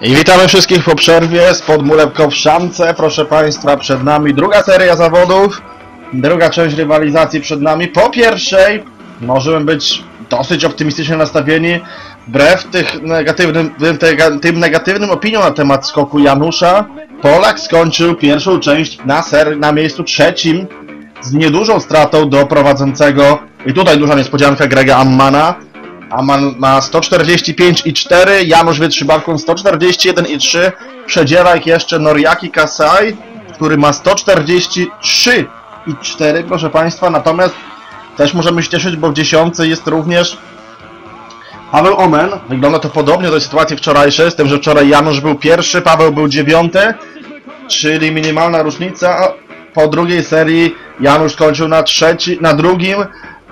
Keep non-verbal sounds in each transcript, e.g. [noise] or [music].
I witamy wszystkich po przerwie z Podmulewko w Szamce. Proszę Państwa, przed nami druga seria zawodów, druga część rywalizacji przed nami. Po pierwszej możemy być dosyć optymistycznie nastawieni, wbrew tych negatywnym, tym negatywnym opiniom na temat skoku Janusza. Polak skończył pierwszą część na, ser, na miejscu trzecim z niedużą stratą do prowadzącego, i tutaj duża niespodzianka, Grega Ammana. Aman ma 145,4, Janusz Wytrzybawką 141,3, przedziela ich jeszcze Noriaki Kasai, który ma 143,4, proszę Państwa, natomiast też możemy się cieszyć, bo w dziesiątce jest również Paweł Omen. Wygląda to podobnie do sytuacji wczorajszej, z tym, że wczoraj Janusz był pierwszy, Paweł był dziewiąty, czyli minimalna różnica. Po drugiej serii Janusz kończył na trzeci, na drugim,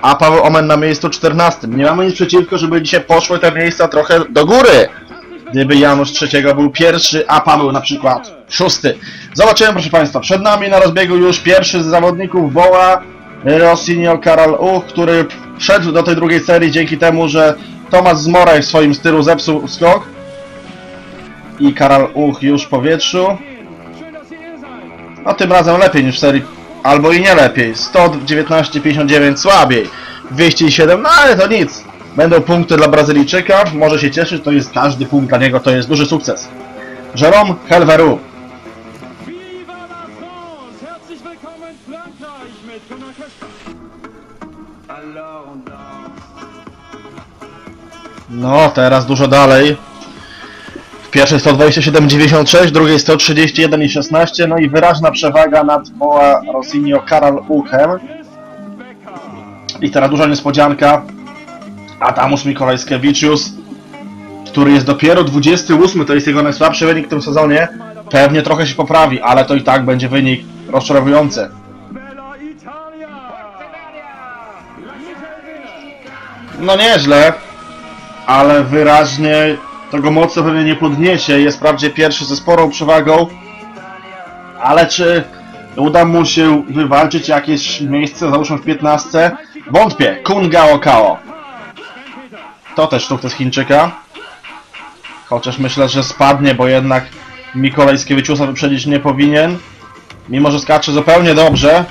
a Paweł Omen na miejscu 14. Nie mamy nic przeciwko, żeby dzisiaj poszły te miejsca trochę do góry. Gdyby Janusz trzeciego był pierwszy, a Paweł na przykład szósty. Zobaczymy, proszę Państwa, przed nami na rozbiegu już pierwszy z zawodników woła Rosinio Karol Uch, który wszedł do tej drugiej serii dzięki temu, że Tomasz Zmoraj w swoim stylu zepsuł skok. I Karol Uch już w powietrzu. No tym razem lepiej niż w serii, albo i nie lepiej. 119,59 słabiej. 207, no ale to nic. Będą punkty dla Brazylijczyka, może się cieszyć, to jest każdy punkt dla niego, to jest duży sukces. Jerome Helveru. Köster. No, teraz dużo dalej. W pierwszej 127,96, drugiej 131,16, no i wyraźna przewaga nad Boa Rossinio Karol Uchem. I teraz duża niespodzianka. Adamus Mikolajskiewiczius, który jest dopiero 28, to jest jego najsłabszy wynik w tym sezonie. Pewnie trochę się poprawi, ale to i tak będzie wynik rozczarowujący. No nieźle, ale wyraźnie tego mocno pewnie nie podniesie. Jest wprawdzie pierwszy ze sporą przewagą, ale czy uda mu się wywalczyć jakieś miejsce, załóżmy w 15? Wątpię. Kun Gao Kao. To też sukces Chińczyka. Chociaż myślę, że spadnie, bo jednak Mikolaj Skiewiczusa wyprzedzić nie powinien. Mimo, że skacze zupełnie dobrze.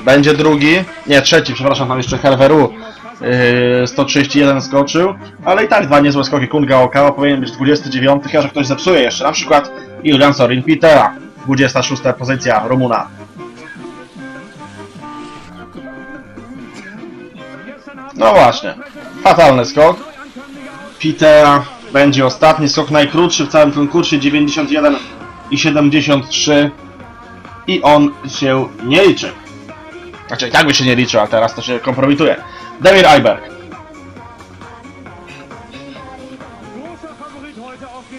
Będzie drugi. Nie, trzeci, przepraszam, tam jeszcze Herveru. Yy, 131 skoczył, ale i tak dwa niezłe skoki Kunga Okao powinien być 29, chyba że ktoś zepsuje jeszcze, na przykład Julian Sorin Pitera, 26 pozycja Rumuna. No właśnie, fatalny skok. Pitera będzie ostatni skok najkrótszy w całym konkursie, 91 i 73 i on się nie liczy. Znaczy, tak by się nie liczył, a teraz to się kompromituje. Demir Eiberg.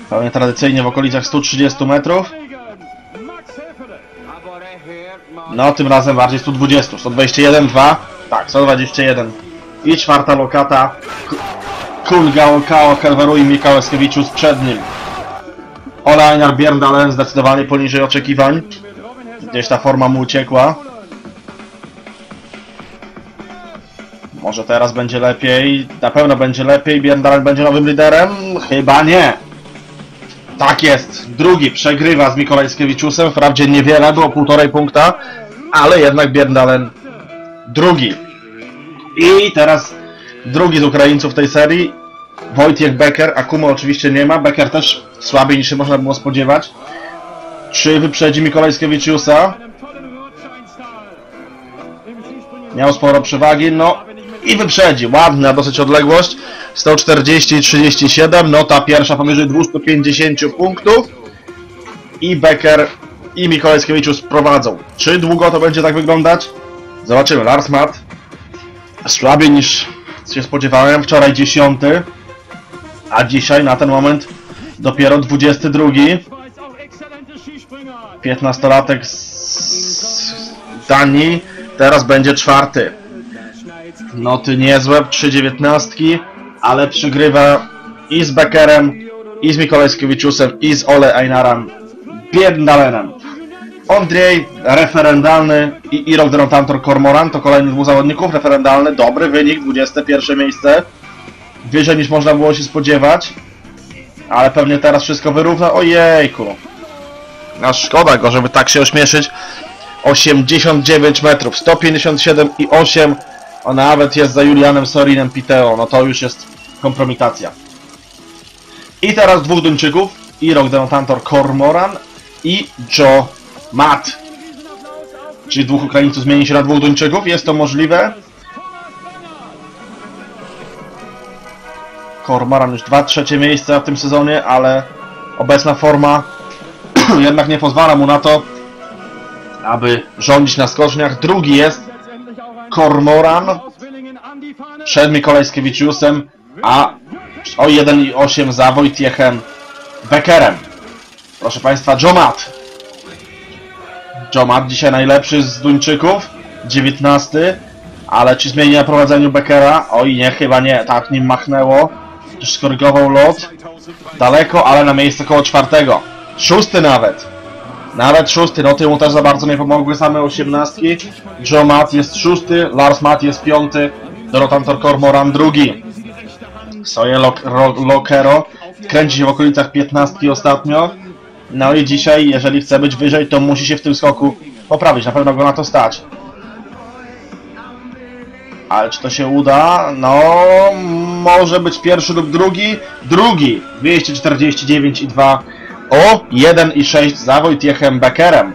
Pewnie tradycyjnie w okolicach 130 metrów. No, tym razem bardziej 120. 121, 2. Tak, 121. I czwarta lokata. K- Kun Gao Kao Helveru i Mikał Eskewiczus przed nim. Ola Einar Bjerndalen zdecydowanie poniżej oczekiwań. Gdzieś ta forma mu uciekła. Może teraz będzie lepiej. Na pewno będzie lepiej. Bjerndalen będzie nowym liderem? Chyba nie. Tak jest. Drugi przegrywa z Mikolajskiewiczusem. Wprawdzie niewiele, było półtorej punkta. Ale jednak Bjerndalen drugi. I teraz drugi z Ukraińców tej serii. Wojciech Becker. Akumo oczywiście nie ma. Becker też słabiej niż się można było spodziewać. Czy wyprzedzi Mikolajskiewiczusa? Miał sporo przewagi, no i wyprzedzi. Ładna dosyć odległość. 140 i 37, no ta pierwsza powyżej 250 punktów. I Becker i Mikołajskiewicz prowadzą. Czy długo to będzie tak wyglądać? Zobaczymy. Lars Matt słabiej niż się spodziewałem. Wczoraj 10, a dzisiaj na ten moment dopiero 22. Weiß auch exzellente Skispringer. 15-latek z Danii, teraz będzie czwarty. Noty niezłe, 3,19, ale przygrywa i z Beckerem, i z Mikolajskiewiczusem, i z Ole Einarem Bierdalenem. Andrzej referendalny i Irok Denotantor Kormoran to kolejny dwóch zawodników, referendalny, dobry wynik, 21 miejsce. Wyżej niż można było się spodziewać. ale pewnie teraz wszystko wyrówna. Ojejku. A szkoda go, żeby tak się ośmieszyć. 89 metrów, 157 i 8. A nawet jest za Julianem Sorinem Piteo. No to już jest kompromitacja. I teraz dwóch Duńczyków. I Rock Denotantor Cormoran i Joe Matt. Czyli dwóch Ukraińców zmieni się na dwóch Duńczyków. Jest to możliwe. Kormoran już dwa trzecie miejsca w tym sezonie, ale obecna forma [clears throat] jednak nie pozwala mu na to, aby rządzić na skoczniach. Drugi jest Kormoran przed Mikolajskiewicziusem, a o 1,8 za Wojciechem Beckerem. Proszę Państwa, Jomat. Jomat dzisiaj najlepszy z Duńczyków, 19, ale czy zmieni na prowadzeniu Beckera? Oj nie, chyba nie, tak nim machnęło. Skorygował lot. Daleko, ale na miejsce koło czwartego. Szósty nawet. Nawet szósty, no temu też za bardzo nie pomogły same osiemnastki. Joe Matt jest szósty, Lars Matt jest piąty, Dorotantor Cormoran drugi. Soje Lok- Ro- Lokero kręci się w okolicach piętnastki ostatnio. No i dzisiaj, jeżeli chce być wyżej, to musi się w tym skoku poprawić. Na pewno go na to stać. Ale czy to się uda? No, może być pierwszy lub drugi. Drugi! 249 i 2 o 1 i 6 za Wojciechem Beckerem.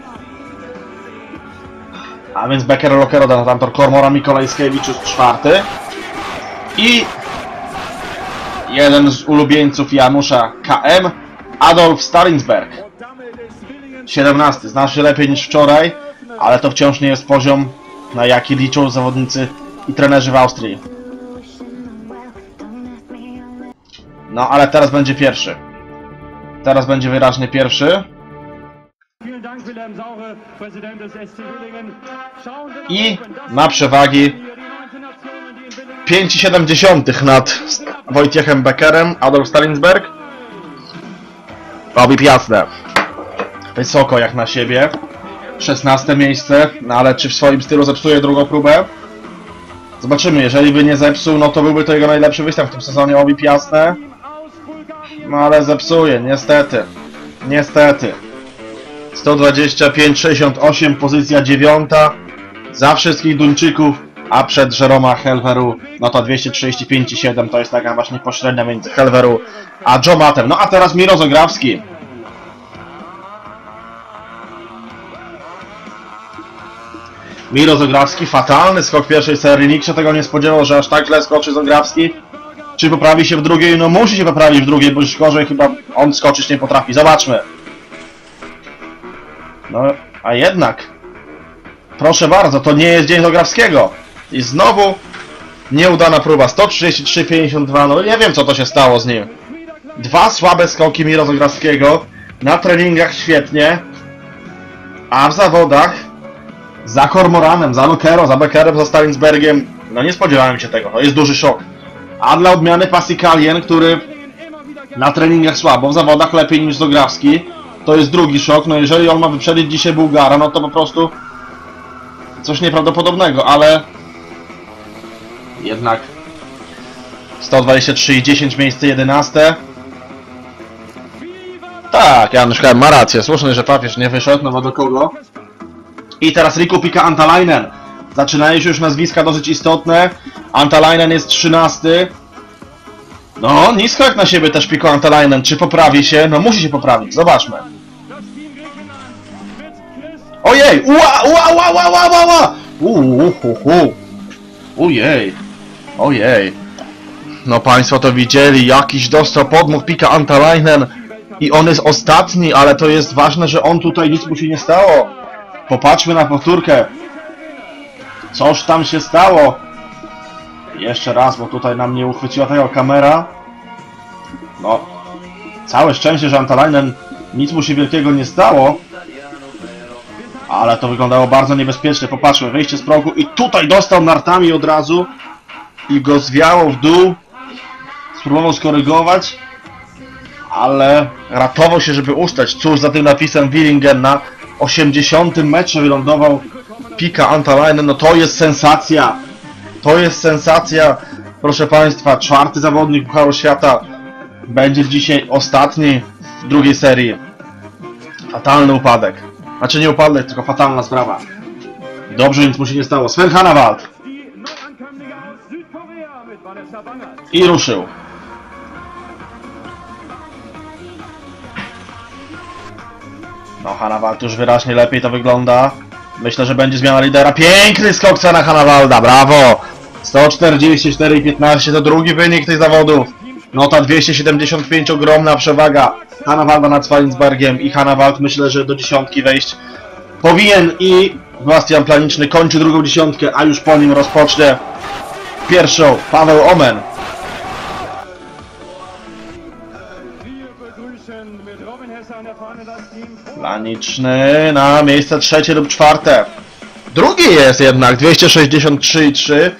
A więc Becker, Lokero, Donatantor, Kormora, Mikolajskiewicz czwarty. I jeden z ulubieńców Janusza KM, Adolf Stalinsberg. Damit ist Willingen 17. Znasz się lepiej niż wczoraj, ale to wciąż nie jest poziom, na jaki liczą zawodnicy i trenerzy w Austrii. No, ale teraz będzie pierwszy. Teraz będzie wyraźnie pierwszy. I ma przewagi hier die 19 Nationen, die in Willingen 5,7 nad Wojciechem Beckerem, Adolf Stalinsberg. Robi jasne. Wysoko jak na siebie. 16 miejsce, no ale czy w swoim stylu zepsuje drugą próbę? Zobaczymy, jeżeli by nie zepsuł, no to byłby to jego najlepszy występ w tym sezonie, Obi jasne. No ale zepsuje, niestety. Niestety. 125-68, pozycja dziewiąta. Za wszystkich Duńczyków, a przed Jeroma Helveru, no to 235,7 to jest taka właśnie pośrednia między Helveru a Jomatem. No a teraz Miro Zograwski. Miro fatalny skok pierwszej serii, nikt się tego nie spodziewał, że aż tak źle skoczy Zograwski. Czy poprawi się w drugiej? No musi się poprawić w drugiej, bo już gorzej chyba on skoczyć nie potrafi. Zobaczmy. No, a jednak. Proszę bardzo, to nie jest dzień Zograwskiego. I znowu nieudana próba. 133,52. No nie wiem co to się stało z nim. Dwa słabe skoki Miro Zograwskiego. Na treningach świetnie. A w zawodach za Kormoranem, za Lokero, za Beckerem, za Stalinsbergiem. No nie spodziewałem się tego. To jest duży szok. A dla odmiany Pasikalien, który na treningach słabo, w zawodach lepiej niż Zograwski, to jest drugi szok. No jeżeli on ma wyprzedzić dzisiaj Bułgara, no to po prostu coś nieprawdopodobnego, ale jednak 123 i 10 miejsce 11. Tak, Janusz ma rację. Słuszny, że papież nie wyszedł, no bo do kogo? I teraz Riku Pika Antalainen. Zaczynają się już nazwiska dosyć istotne. Antalainen jest 13. No, nisko jak na siebie też Piko Antalainen. Czy poprawi się? No musi się poprawić. Zobaczmy. Ojej! Ua, ua, ua, ua, ua, ua, ua! Uuu. Ojej. Ojej. No państwo to widzieli, jakiś dostał podmuch Pika Antalainen i on jest ostatni, ale to jest ważne, że on tutaj nic mu się nie stało. Popatrzmy na powtórkę. Coż tam się stało? Jeszcze raz, bo tutaj nam nie uchwyciła tego kamera. No, całe szczęście, że Antalainen nic mu się wielkiego nie stało. Ale to wyglądało bardzo niebezpiecznie. Popatrzmy, wejście z progu i tutaj dostał nartami od razu i go zwiało w dół. Spróbował skorygować, ale ratował się, żeby ustać. Cóż za tym napisem Willingen na 80 metrze wylądował Pika Antalainen. No to jest sensacja. To jest sensacja. Proszę Państwa, czwarty zawodnik Pucharu Świata będzie dzisiaj ostatni w drugiej serii. Fatalny upadek. Znaczy nie upadek, tylko fatalna sprawa. Dobrze nic mu się nie stało. Sven Bangert. i ruszył. No, Hannawald już wyraźnie lepiej to wygląda. Myślę, że będzie zmiana lidera. Piękny skok na Hannawalda, brawo! 144 i 15 to drugi wynik tych zawodów. Nota 275, ogromna przewaga Hannawalda nad Swalinsbergiem i Hannawald myślę, że do dziesiątki wejść powinien i Bastian Planiczny kończy drugą dziesiątkę, a już po nim rozpocznie pierwszą Paweł Omen. Planiczny na miejsce trzecie lub czwarte. Drugi jest jednak 263,3.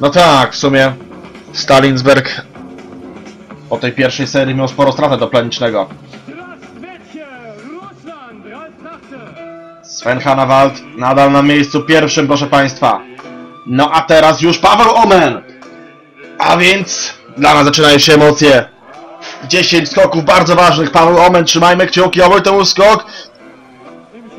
No tak, w sumie Stalinsberg po tej pierwszej serii miał sporo stratę do Planicznego. Sven Hannawald nadal na miejscu pierwszym, proszę Państwa. No a teraz już Paweł Omen. A więc dla nas zaczynają się emocje. 10 skoków bardzo ważnych. Paweł Omen, trzymajmy kciuki, to był skok.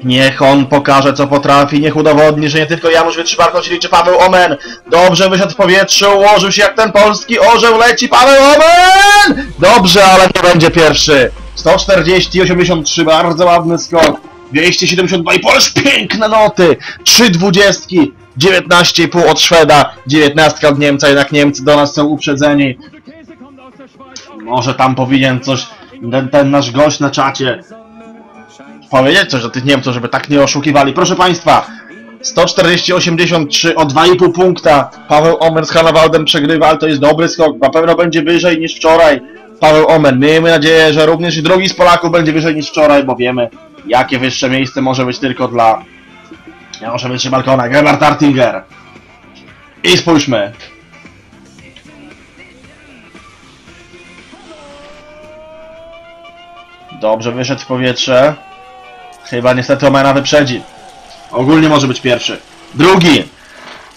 Niech on pokaże co potrafi, niech udowodni, że nie tylko Janusz Wytrzymarko się liczy Paweł Omen. Dobrze wyszedł w powietrze, ułożył się jak ten polski orzeł, leci Paweł Omen! Dobrze, ale nie będzie pierwszy. 140, 83, bardzo ładny skok. 272 i poleż piękne noty. 3 dwudziestki, 19,5 od Szweda, 19 od Niemca, jednak Niemcy do nas są uprzedzeni. Może tam powinien coś, ten, ten nasz gość na czacie powiedzieć coś do tych Niemców, żeby tak nie oszukiwali. Proszę Państwa, 140-83 o 2,5 punkta. Paweł Omen z Hannawaldem przegrywa, ale to jest dobry skok. Na pewno będzie wyżej niż wczoraj. Paweł Omen, miejmy nadzieję, że również i drugi z Polaków będzie wyżej niż wczoraj, bo wiemy, jakie wyższe miejsce może być tylko dla Janusza Wytrzymalkona, Gerhard Artinger. I spójrzmy. Dobrze wyszedł w powietrze. Chyba niestety Omena wyprzedzi. Ogólnie może być pierwszy. Drugi.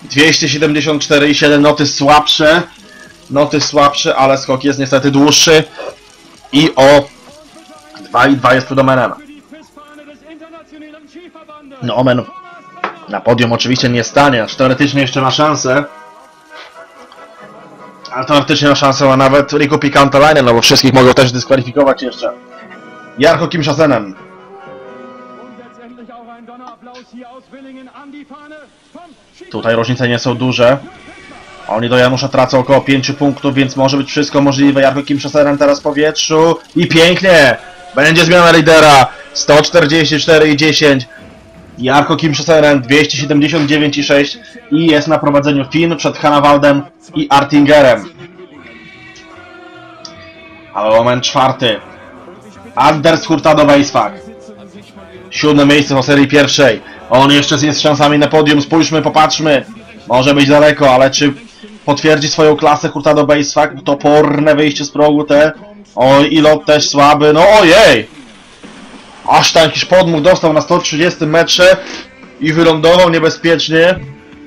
274,7 noty słabsze. Noty słabsze, ale skok jest niestety dłuższy. I o 2,2 jest przed Omenem. No Omen na podium oczywiście nie stanie. Aż Teoretycznie jeszcze ma szansę. Ale teoretycznie ma szansę ma nawet Riku Pikantolainen, no bo wszystkich mogą też dyskwalifikować jeszcze. Jarko Kim Tutaj różnice nie są duże. Oni do Janusza tracą około 5 punktów, więc może być wszystko możliwe. Jarko Kim Szaserem teraz w powietrzu. I pięknie! Będzie zmiana lidera. 144 i 10. Jarko Kim Szaserem 279 i 6. I jest na prowadzeniu Finn przed Hannawaldem i Artingerem. Ale moment czwarty. Anders Hurtado Weisfach. Siódme miejsce w serii pierwszej. On jeszcze jest szansami na podium. Spójrzmy, popatrzmy. Może być daleko, ale czy potwierdzi swoją klasę Hurtado Basefuck? Toporne wyjście z progu te. Oj, ilot też słaby. No ojej! Aż tam jakiś podmuch dostał na 130 metrze i wylądował niebezpiecznie.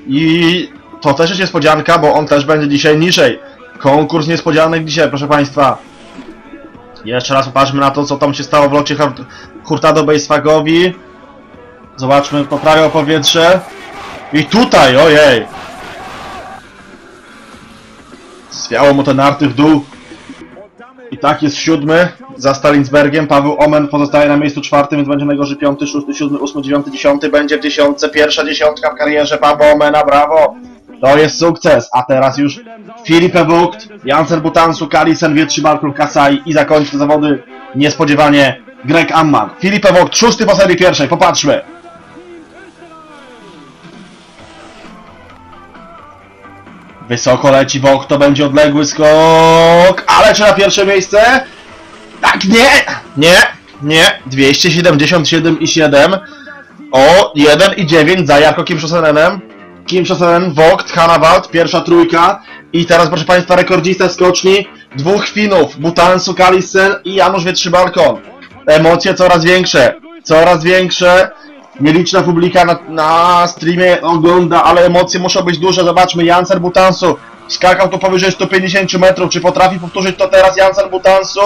I to też jest niespodzianka, bo on też będzie dzisiaj niżej. Konkurs niespodzianek dzisiaj, proszę Państwa. Jeszcze raz popatrzmy na to, co tam się stało w locie Hurt- Hurtado Basefuckowi. Zobaczmy, poprawiał powietrze. I tutaj, ojej! Zwiało mu te narty w dół. I tak jest siódmy za Stalinsbergiem. Paweł Omen pozostaje na miejscu czwartym, więc będzie najgorzej piąty, szósty, siódmy, ósmy, dziewiąty, dziesiąty. Będzie w dziesiątce. Pierwsza dziesiątka w karierze Pawła Omena, brawo! To jest sukces. A teraz już Filipe Wucht, Jansen Butansu, Kalisen, Wietrzymalkul, Kasai i zakończy zawody niespodziewanie Greg Amman. Filipe Wucht, szósty po serii pierwszej. Popatrzmy. Wysoko leci Wok, to będzie odległy skok, ale czy na pierwsze miejsce? Tak, nie, nie, nie, 277,7 o 1,9 za Jarko Kim Szosenenem. Kim Szosenen, Vogt, Hannawald, pierwsza trójka i teraz proszę Państwa rekordista skoczni dwóch Finów, Butansu, Kalisen i Janusz Wietrzybalkon. Emocje coraz większe, coraz większe. Nieliczna publika na, na streamie ogląda, ale emocje muszą być duże. Zobaczmy, Janser Butansu skakał tu powyżej 150 metrów. Czy potrafi powtórzyć to teraz Jansen Butansu?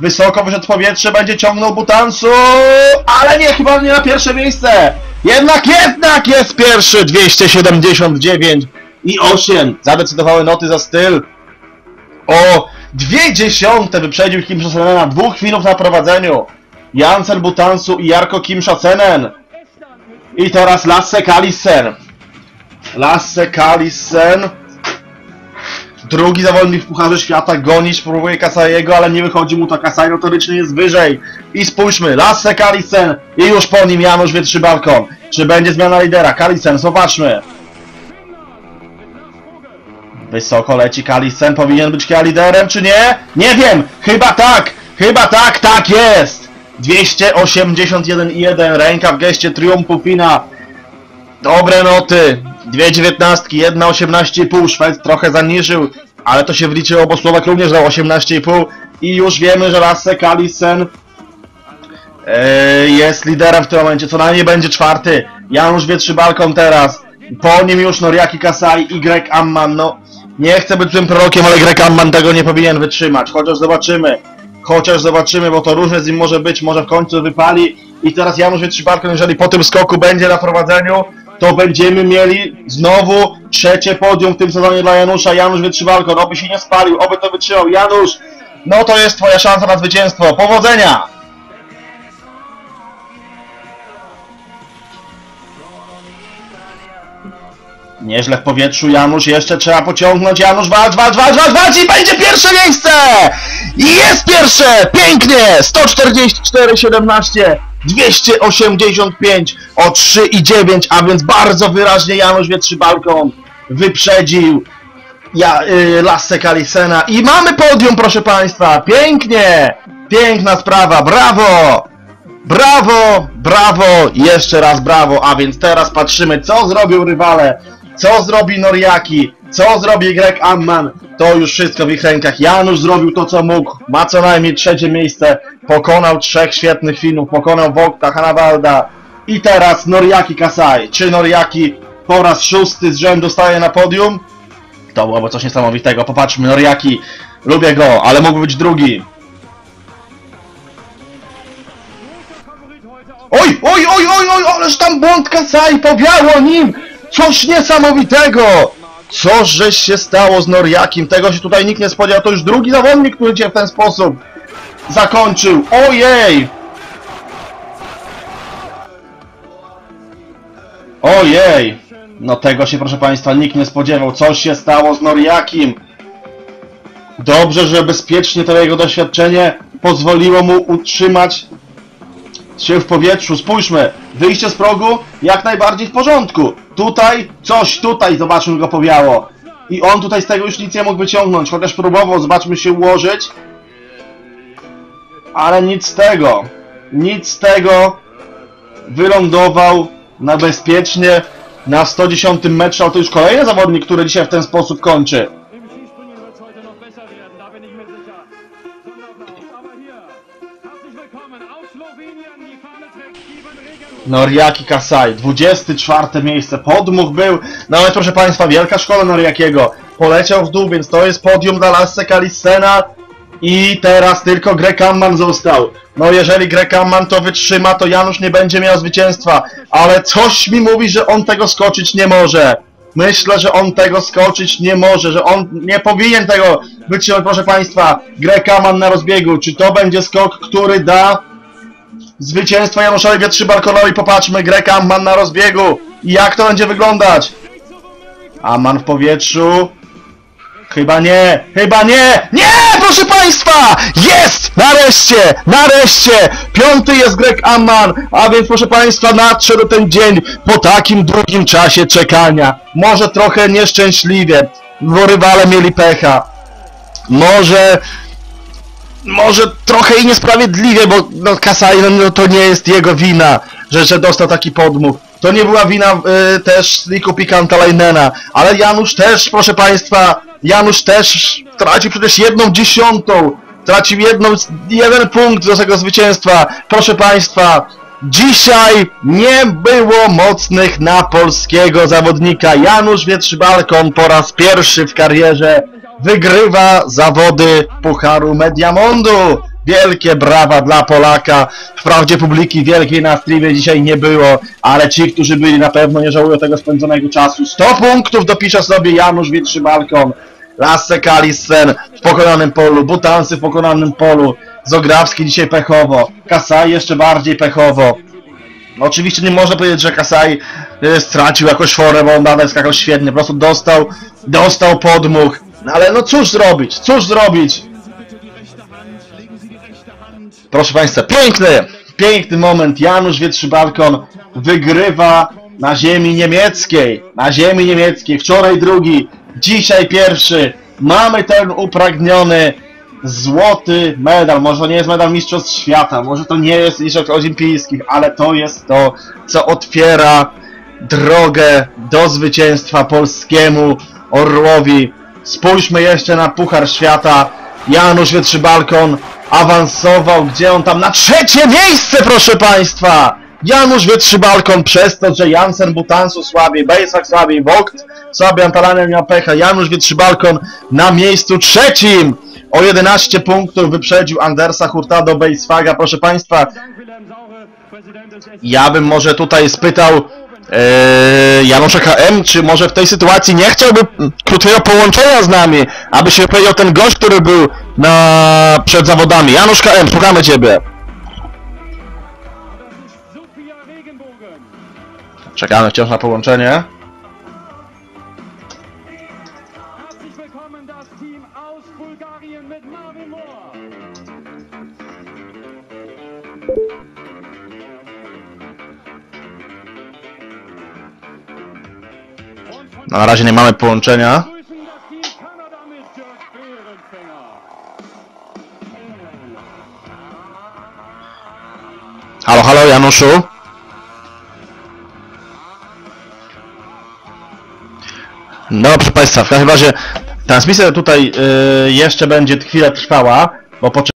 Wysoko wyszedł w powietrze, będzie ciągnął Butansu, ale nie, chyba nie na pierwsze miejsce. Jednak, jednak jest pierwszy, 279 i 8. Zadecydowały noty za styl. O dwie dziesiąte wyprzedził Kim Senena, dwóch chwilów na prowadzeniu. Jansen Butansu i Jarko Kim Senen. I teraz Lasse Kalissen. Lasse Kalissen. Drugi zawodnik w Pucharze Świata gonić próbuje Kasajego, ale nie wychodzi mu to. Kasaj notorycznie jest wyżej. I spójrzmy, Lasse Kalissen i już po nim Janusz Wietrzy Balkon. Czy będzie zmiana lidera? Kalissen, zobaczmy. Wysoko leci Kalissen, powinien być liderem, czy nie? Nie wiem! Chyba tak! Chyba tak, tak jest! 281,1 ręka w geście triumfu Fina. Dobre noty. Dwie dziewiętnastki, jedna 18,5. Szwed trochę zaniżył, ale to się wliczyło, bo Słowak również dał 18,5. I już wiemy, że Lasse Kalissen e, jest liderem w tym momencie. Co najmniej będzie czwarty. Janusz Wietrzy Balkon teraz. Po nim już Noriaki Kasai i Greg Amman. No, nie chcę być tym prorokiem, ale Greg Amman tego nie powinien wytrzymać. Chociaż zobaczymy. Chociaż zobaczymy, bo to różne z nim może być. Może w końcu wypali. I teraz Janusz Wietrzy Balkon, jeżeli po tym skoku będzie na prowadzeniu, to będziemy mieli znowu trzecie podium w tym sezonie dla Janusza. Janusz Wietrzy Balkon. Oby się nie spalił, oby to wytrzymał. Janusz, no to jest twoja szansa na zwycięstwo. Powodzenia! Nieźle w powietrzu Janusz, jeszcze trzeba pociągnąć. Janusz, walcz, walcz, walcz, walcz, walcz i będzie pierwsze miejsce! I jest pierwsze! Pięknie! 144, 17, 285 o 3 i 9, a więc bardzo wyraźnie Janusz Wietrzy Balkon wyprzedził ja, y, Lasse Kalisena i mamy podium, proszę Państwa! Pięknie! Piękna sprawa, brawo! Brawo, brawo, jeszcze raz brawo, a więc teraz patrzymy, co zrobią rywale, co zrobi Noriaki, co zrobi Greg Amman, to już wszystko w ich rękach. Janusz zrobił to, co mógł, ma co najmniej trzecie miejsce, pokonał trzech świetnych Finów, pokonał Wokta, Hanawalda i teraz Noriaki Kasai. Czy Noriaki po raz szósty z rzędu staje na podium? To byłoby coś niesamowitego, popatrzmy, Noriaki, lubię go, ale mógłby być drugi. Oj, oj, oj, oj, oj, ależ tam błąd Kasai powiało nim! Coś niesamowitego! Co żeś się stało z Noriakim? Tego się tutaj nikt nie spodziewał. To już drugi zawodnik, który cię w ten sposób zakończył. Ojej! Ojej! No tego się, proszę Państwa, nikt nie spodziewał. Coś się stało z Noriakim. Dobrze, że bezpiecznie to jego doświadczenie pozwoliło mu utrzymać się w powietrzu. Spójrzmy, wyjście z progu jak najbardziej w porządku. Tutaj, coś tutaj, zobaczmy go powiało. I on tutaj z tego już nic nie mógł wyciągnąć, chociaż próbował, zobaczmy się ułożyć. Ale nic z tego. Nic z tego. Wylądował na bezpiecznie na 110 metrze, ale to już kolejny zawodnik, który dzisiaj w ten sposób kończy. Noriaki Kasai, 24 miejsce, podmuch był, nawet proszę Państwa, wielka szkoła Noriakiego, poleciał w dół, więc to jest podium dla Lasse Kalissena i teraz tylko Greg Amman został. No jeżeli Greg Amman to wytrzyma, to Janusz nie będzie miał zwycięstwa, ale coś mi mówi, że on tego skoczyć nie może. Myślę, że on tego skoczyć nie może, że on nie powinien tego. Wytrzymać, proszę Państwa. Greg Amman na rozbiegu, czy to będzie skok, który da Zwycięstwo Januszowi Wietrzy Balkonowi, popatrzmy, Greg Amman na rozbiegu. I jak to będzie wyglądać? Amman w powietrzu. Chyba nie, chyba nie, nie, proszę Państwa! Jest! Nareszcie, nareszcie! Piąty jest Greg Amman, a więc proszę Państwa, nadszedł ten dzień po takim długim czasie czekania. Może trochę nieszczęśliwie, bo rywale mieli pecha. Może może trochę i niesprawiedliwie, bo no, Kasai, no, to nie jest jego wina, że, że dostał taki podmuch. To nie była wina y, też Sliku Pikantalajnena, ale Janusz też, proszę Państwa, Janusz też tracił przecież jedną dziesiątą, tracił jedną, jeden punkt do tego zwycięstwa. Proszę Państwa, Dzisiaj nie było mocnych na polskiego zawodnika. Janusz Wietrzybalkon po raz pierwszy w karierze wygrywa zawody Pucharu Mediamondu. Wielkie brawa dla Polaka. Wprawdzie publiki wielkiej na streamie dzisiaj nie było, ale ci, którzy byli na pewno nie żałują tego spędzonego czasu. 100 punktów dopisze sobie Janusz Wietrzybalkon. Lasse Kalissen w pokonanym polu, Butansy w pokonanym polu, Zograwski dzisiaj pechowo, Kasaj jeszcze bardziej pechowo. No Oczywiście nie można powiedzieć, że Kasaj e, stracił jakoś forę, bo on nadal skakał świetnie, po prostu dostał, dostał podmuch. No ale no cóż zrobić, cóż zrobić? Proszę Państwa, piękny, piękny moment. Janusz Wietrzybalkon wygrywa na ziemi niemieckiej. Na ziemi niemieckiej. Wczoraj drugi, dzisiaj pierwszy. Mamy ten upragniony złoty medal. Może nie jest medal Mistrzostw Świata, może to nie jest Mistrzostw Olimpijskich, ale to jest to, co otwiera drogę do zwycięstwa polskiemu Orłowi. Spójrzmy jeszcze na Puchar Świata. Janusz Wietrzybalkon awansował, gdzie on tam na trzecie miejsce, proszę Państwa! Janusz Wietrzybalkon przez to, że Jansen Butansu słabiej, Bejsak słabiej, Vogt słabiej, Antalanen miał pecha. Janusz Wietrzybalkon na miejscu trzecim! O 11 punktów wyprzedził Andersa Hurtado Bejsfaga. Proszę Państwa, ja bym może tutaj spytał e, Janusza KM, czy może w tej sytuacji nie chciałby krótkiego połączenia z nami, aby się powiedział ten gość, który był na, przed zawodami. Janusz KM, słuchamy Ciebie. Czekamy wciąż na połączenie. Na razie nie mamy połączenia. Halo, halo Januszu. No, proszę Państwa, w każdym razie transmisja tutaj y, jeszcze będzie chwilę trwała, bo poczekamy.